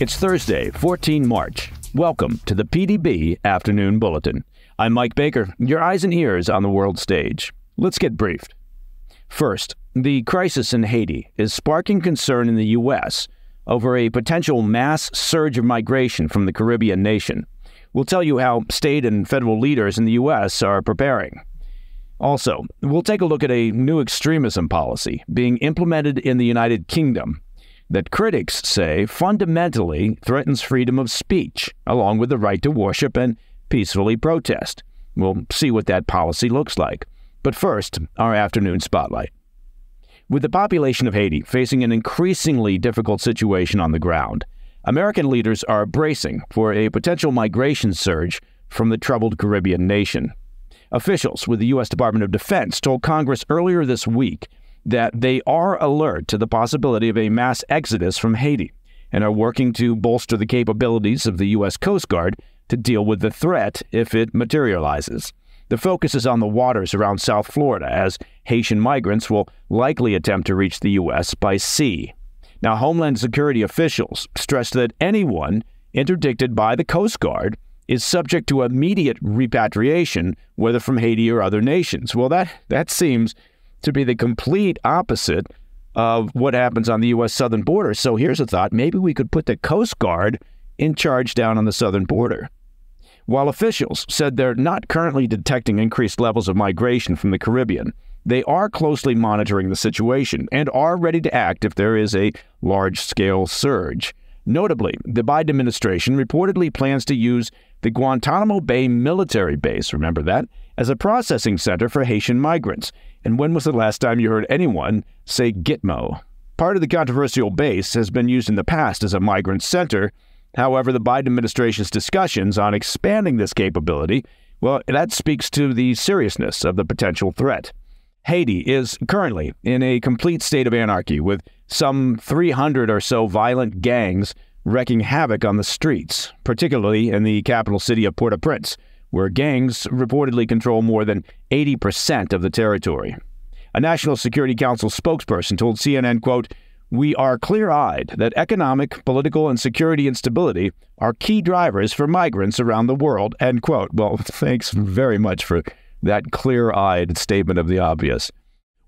It's Thursday, 14 March. Welcome to the PDB Afternoon Bulletin. I'm Mike Baker, your eyes and ears on the world stage. Let's get briefed. First, the crisis in Haiti is sparking concern in the U.S. over a potential mass surge of migration from the Caribbean nation. We'll tell you how state and federal leaders in the U.S. are preparing. Also, we'll take a look at a new extremism policy being implemented in the United Kingdom that critics say fundamentally threatens freedom of speech, along with the right to worship and peacefully protest. We'll see what that policy looks like. But first, our afternoon spotlight. With the population of Haiti facing an increasingly difficult situation on the ground, American leaders are bracing for a potential migration surge from the troubled Caribbean nation. Officials with the U.S. Department of Defense told Congress earlier this week that they are alert to the possibility of a mass exodus from Haiti and are working to bolster the capabilities of the U.S. Coast Guard to deal with the threat if it materializes. The focus is on the waters around South Florida, as Haitian migrants will likely attempt to reach the U.S. by sea. Now, Homeland Security officials stressed that anyone interdicted by the Coast Guard is subject to immediate repatriation, whether from Haiti or other nations. Well, that, that seems to be the complete opposite of what happens on the U.S. southern border. So here's a thought maybe we could put the Coast Guard in charge down on the southern border. While officials said they're not currently detecting increased levels of migration from the Caribbean, they are closely monitoring the situation and are ready to act if there is a large scale surge. Notably, the Biden administration reportedly plans to use the Guantanamo Bay military base, remember that, as a processing center for Haitian migrants. And when was the last time you heard anyone say Gitmo? Part of the controversial base has been used in the past as a migrant center. However, the Biden administration's discussions on expanding this capability, well, that speaks to the seriousness of the potential threat. Haiti is currently in a complete state of anarchy, with some 300 or so violent gangs wreaking havoc on the streets, particularly in the capital city of Port au Prince, where gangs reportedly control more than 80% of the territory. A National Security Council spokesperson told CNN, quote, we are clear eyed that economic, political, and security instability are key drivers for migrants around the world. End quote. Well, thanks very much for that clear eyed statement of the obvious.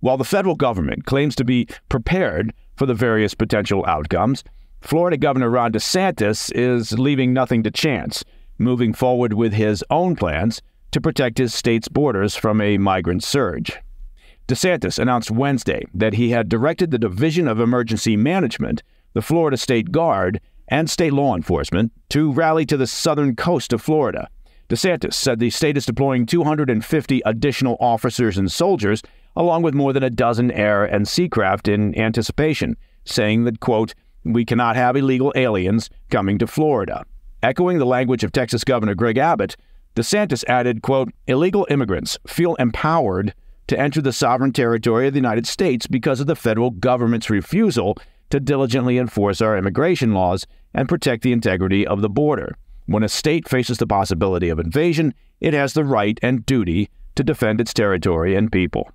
While the federal government claims to be prepared for the various potential outcomes, Florida Governor Ron DeSantis is leaving nothing to chance moving forward with his own plans to protect his state's borders from a migrant surge. DeSantis announced Wednesday that he had directed the Division of Emergency Management, the Florida State Guard, and state law enforcement to rally to the southern coast of Florida. DeSantis said the state is deploying 250 additional officers and soldiers, along with more than a dozen air and sea craft in anticipation, saying that, quote, we cannot have illegal aliens coming to Florida. Echoing the language of Texas Governor Greg Abbott, DeSantis added, quote, illegal immigrants feel empowered to enter the sovereign territory of the United States because of the federal government's refusal to diligently enforce our immigration laws and protect the integrity of the border. When a state faces the possibility of invasion, it has the right and duty to defend its territory and people.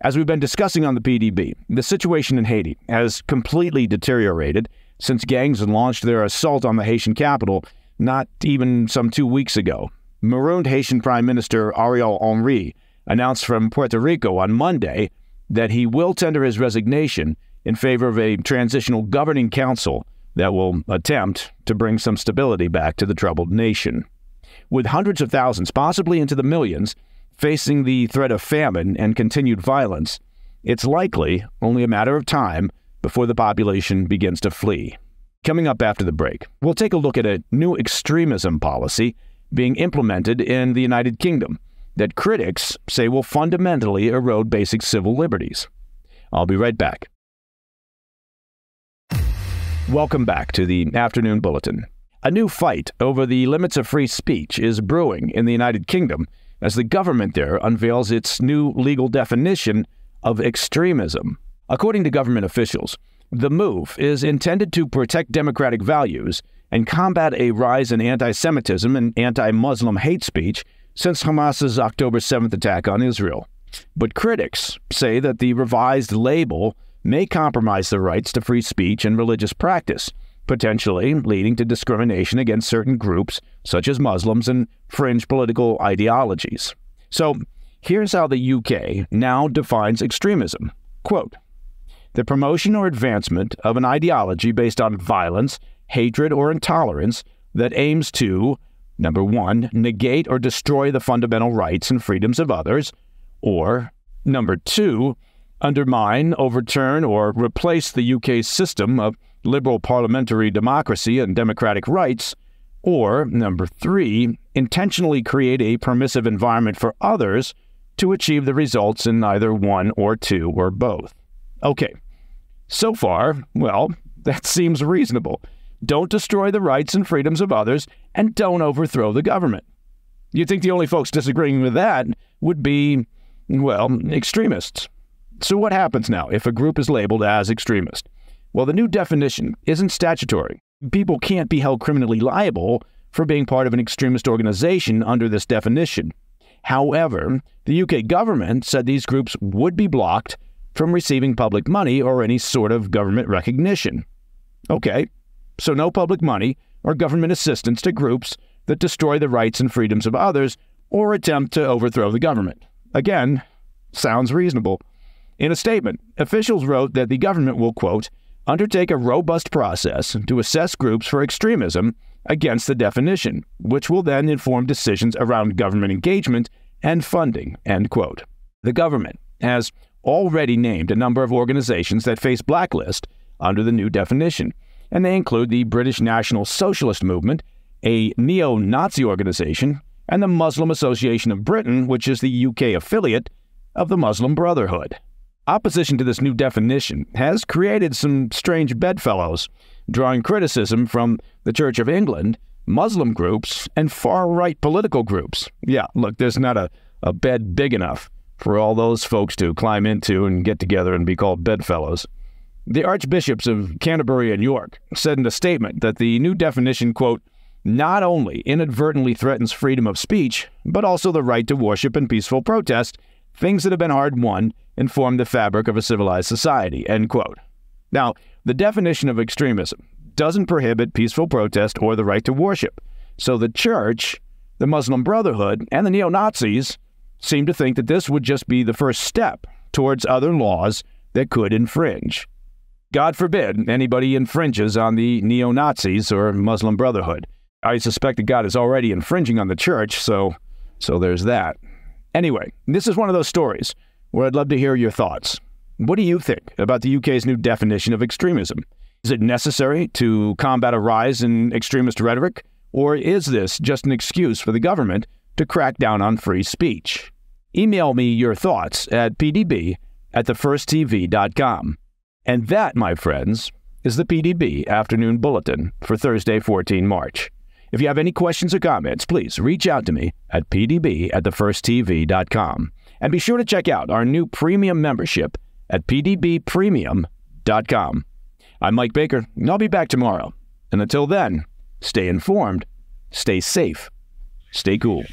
As we've been discussing on the PDB, the situation in Haiti has completely deteriorated since gangs had launched their assault on the Haitian capital not even some two weeks ago. Marooned Haitian Prime Minister Ariel Henry announced from Puerto Rico on Monday that he will tender his resignation in favor of a transitional governing council that will attempt to bring some stability back to the troubled nation. With hundreds of thousands, possibly into the millions, facing the threat of famine and continued violence, it's likely only a matter of time before the population begins to flee. Coming up after the break, we'll take a look at a new extremism policy being implemented in the United Kingdom that critics say will fundamentally erode basic civil liberties. I'll be right back. Welcome back to the Afternoon Bulletin. A new fight over the limits of free speech is brewing in the United Kingdom as the government there unveils its new legal definition of extremism. According to government officials, the move is intended to protect democratic values and combat a rise in anti Semitism and anti Muslim hate speech since Hamas's October 7th attack on Israel. But critics say that the revised label may compromise the rights to free speech and religious practice, potentially leading to discrimination against certain groups, such as Muslims and fringe political ideologies. So, here's how the UK now defines extremism quote, the promotion or advancement of an ideology based on violence, hatred, or intolerance that aims to, number one, negate or destroy the fundamental rights and freedoms of others, or, number two, undermine, overturn, or replace the UK's system of liberal parliamentary democracy and democratic rights, or, number three, intentionally create a permissive environment for others to achieve the results in either one or two or both. Okay, so far, well, that seems reasonable. Don't destroy the rights and freedoms of others, and don't overthrow the government. You'd think the only folks disagreeing with that would be, well, extremists. So, what happens now if a group is labeled as extremist? Well, the new definition isn't statutory. People can't be held criminally liable for being part of an extremist organization under this definition. However, the UK government said these groups would be blocked from receiving public money or any sort of government recognition. Okay, so no public money or government assistance to groups that destroy the rights and freedoms of others or attempt to overthrow the government. Again, sounds reasonable. In a statement, officials wrote that the government will, quote, undertake a robust process to assess groups for extremism against the definition, which will then inform decisions around government engagement and funding, end quote. The government has already named a number of organizations that face blacklist under the new definition, and they include the British National Socialist Movement, a neo Nazi organization, and the Muslim Association of Britain, which is the UK affiliate of the Muslim Brotherhood. Opposition to this new definition has created some strange bedfellows, drawing criticism from the Church of England, Muslim groups, and far right political groups. Yeah, look, there's not a, a bed big enough for all those folks to climb into and get together and be called bedfellows. The archbishops of Canterbury and York said in a statement that the new definition, quote, not only inadvertently threatens freedom of speech, but also the right to worship and peaceful protest, things that have been hard won and form the fabric of a civilized society, end quote. Now, the definition of extremism doesn't prohibit peaceful protest or the right to worship. So the church, the Muslim Brotherhood, and the neo Nazis seem to think that this would just be the first step towards other laws that could infringe. God forbid anybody infringes on the neo Nazis or Muslim Brotherhood. I suspect that God is already infringing on the church, so so there's that. Anyway, this is one of those stories where I'd love to hear your thoughts. What do you think about the UK's new definition of extremism? Is it necessary to combat a rise in extremist rhetoric, or is this just an excuse for the government to crack down on free speech? Email me your thoughts at pdb at thefirsttv.com. And that, my friends, is the PDB Afternoon Bulletin for Thursday, 14 March. If you have any questions or comments, please reach out to me at pdb at thefirsttv.com. And be sure to check out our new premium membership at pdbpremium.com. I'm Mike Baker, and I'll be back tomorrow. And until then, stay informed, stay safe, stay cool.